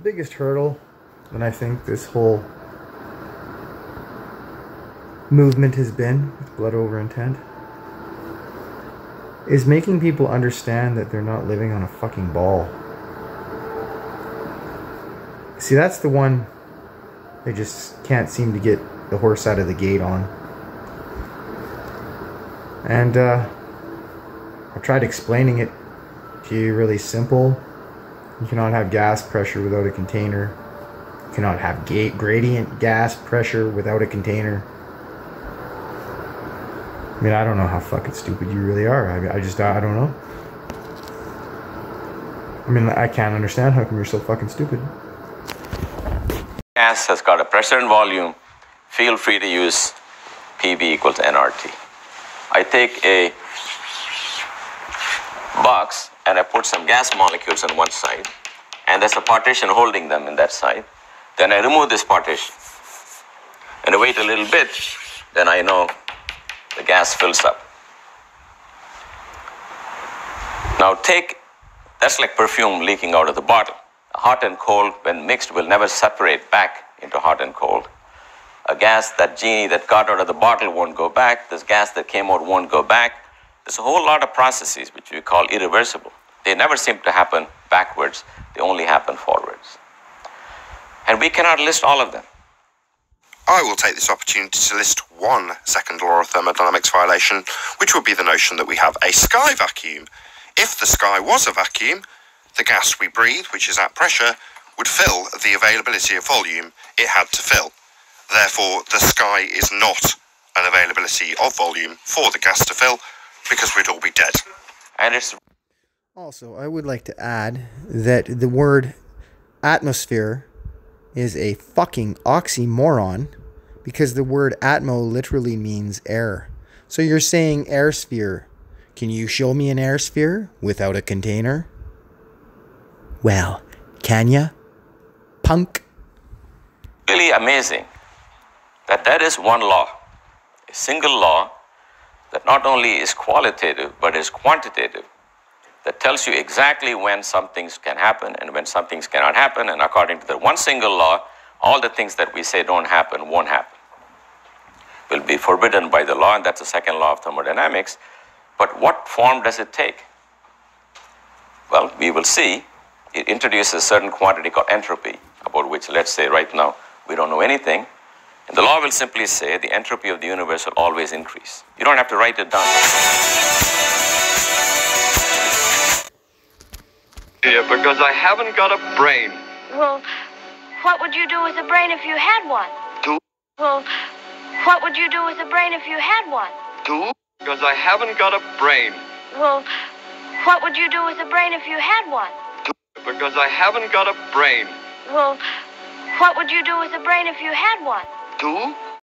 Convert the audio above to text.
the biggest hurdle that I think this whole movement has been with blood over intent is making people understand that they're not living on a fucking ball. See, that's the one they just can't seem to get the horse out of the gate on. And uh, I've tried explaining it to you really simple. You cannot have gas pressure without a container. You cannot have gate gradient gas pressure without a container. I mean, I don't know how fucking stupid you really are. I, I just, I don't know. I mean, I can't understand how come you're so fucking stupid. Gas has got a pressure and volume. Feel free to use PV equals nRT. I take a box and I put some gas molecules on one side, and there's a partition holding them in that side. Then I remove this partition and I wait a little bit, then I know the gas fills up. Now take that's like perfume leaking out of the bottle. Hot and cold, when mixed, will never separate back into hot and cold. A gas, that genie that got out of the bottle won't go back. This gas that came out won't go back. There's a whole lot of processes which we call irreversible. They never seem to happen backwards, they only happen forwards. And we cannot list all of them. I will take this opportunity to list one second law of thermodynamics violation, which would be the notion that we have a sky vacuum. If the sky was a vacuum, the gas we breathe, which is at pressure, would fill the availability of volume it had to fill. Therefore, the sky is not an availability of volume for the gas to fill because we'd all be dead. And it's Also, I would like to add that the word atmosphere is a fucking oxymoron because the word atmo literally means air. So you're saying air sphere. Can you show me an air sphere without a container? Well, can ya? Punk. really amazing that there is one law, a single law that not only is qualitative but is quantitative, that tells you exactly when some things can happen and when some things cannot happen. And according to the one single law, all the things that we say don't happen won't happen. Will be forbidden by the law, and that's the second law of thermodynamics. But what form does it take? Well, we will see. It introduces a certain quantity called entropy, about which, let's say, right now, we don't know anything. And the law will simply say the entropy of the universe will always increase. You don't have to write it down. Yeah, because I haven't got a brain. Well, what would you do with a brain if you had one? Do, Well, what would you do with a brain if you had one? do, because I haven't got a brain. Well, what would you do with a brain if you had one? Do, because I haven't got a brain. Well, what would you do with a brain if you had one? Do,